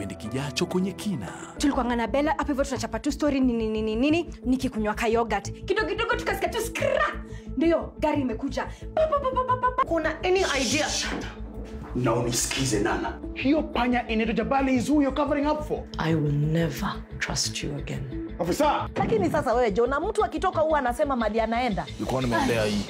kipindi kijacho kwenye kina. Tulikuwa na bela hapo hivyo tunachapa tu story nini nini nini nikikunywa ka yogurt. Kidogo kidogo tukasikia tu skra! Ndio gari imekuja. Kuna any idea? Na unisikize nana. Hiyo panya inaitwa Bali is who you're covering up for. I will never trust you again. Ofisa lakini sasa wewe jo na mtu akitoka huwa anasema mali anaenda. Nilikuwa nimeombea hii.